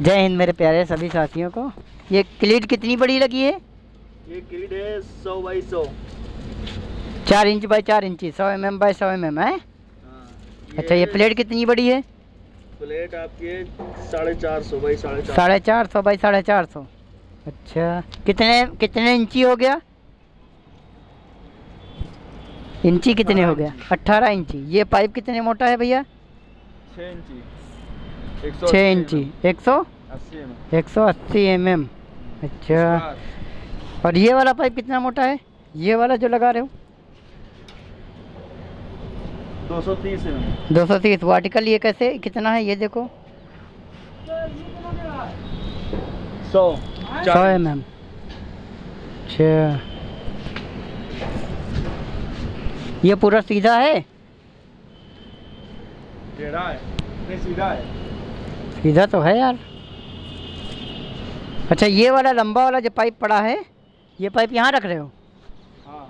जय हिंद मेरे प्यारे सभी साथियों को। ये क्लीट कितनी बड़ी लगी है? ये क्रीड है सौ बाई सौ। चार इंच बाई चार इंची सौ एम एम बाई सौ एम एम है? हाँ, अच्छा ये प्लेट कितनी बड़ी है? प्लेट आपकी साढ़े चार सौ बाई साढ़े चार साढ़े चार सौ बाई साढ़े चार सौ। अच्छा कितने कितने इंची हो गया? इंची कितने हो गया? अट्ठारह इंची। ये पाइप कितने मोटा है भैया? छः इंची। छः इंची। एक सौ? एक सौ अस्सी एम एम। अच्छा। और ये वाला पाइप कितना मोटा है? ये वाला जो लगा रहे हो? दो सौ तीस एम दो सौ तीस। वर्टिकल ये कैसे? कितना है ये देखो। सौ। सौ एम एम। अच्छा। ये पूरा सीधा है? टेढ़ा है। नहीं सीधा है। सीधा तो है यार। अच्छा ये वाला लंबा वाला जो पाइप पड़ा है ये पाइप यहाँ रख रहे हो? हाँ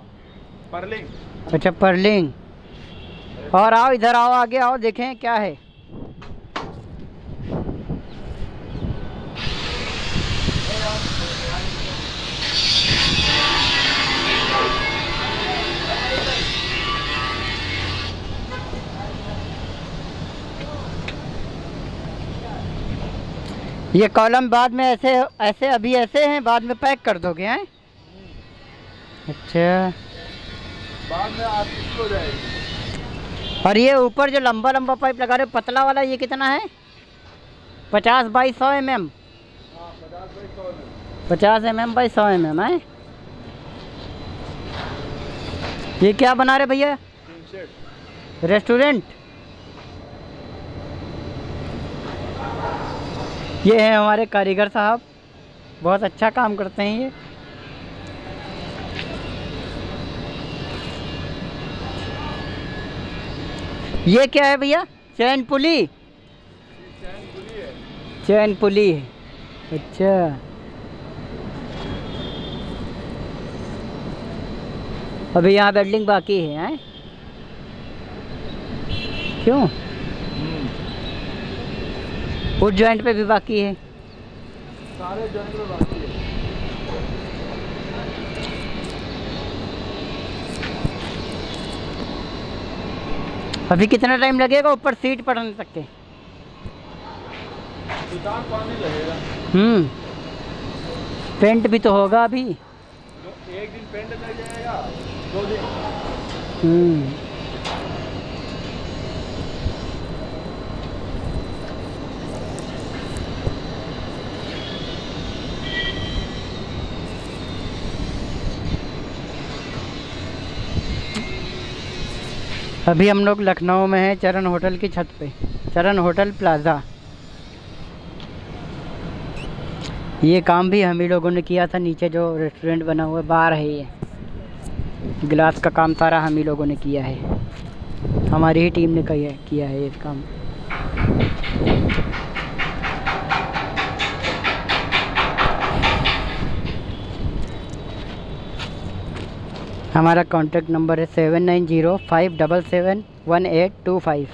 परलिंग अच्छा परलिंग और आओ इधर आओ आगे आओ देखें क्या है। ये कॉलम बाद में ऐसे ऐसे अभी ऐसे हैं बाद में पैक कर दोगे हैं? अच्छा। बाद में हो जाएगी। और ये ऊपर जो लंबा लंबा पाइप लगा रहे हो पतला वाला ये कितना है? पचास बाई सौ एम एम। हाँ पचास एम एम। बाई सौ एम एम है? ये क्या बना रहे भैया? रेस्टोरेंट। ये है हमारे कारीगर साहब। बहुत अच्छा काम करते हैं ये। ये क्या है भैया? चैन पुली? चैन पुली है। अच्छा। अभी यहाँ वेल्डिंग बाकी है, हैं? क्यों? फुट जॉइंट पे भी बाकी है। सारे जॉइंट में बाकी है अभी कितना टाइम लगेगा ऊपर सीट पड़ने तक के? हम्म। पेंट भी तो होगा अभी। एक दिन पेंट लग जाएगा दो दिन। हम्म। अभी हम लोग लखनऊ में हैं, चरण होटल की छत पे। चरण होटल प्लाज़ा। ये काम भी हम ही लोगों ने किया था, नीचे जो रेस्टोरेंट बना हुआ है बार है ये। गिलास का काम सारा हम ही लोगों ने किया है। हमारी ही टीम ने किया किया है ये काम। हमारा कॉन्टैक्ट नंबर है seven nine zero five double seven one eight two five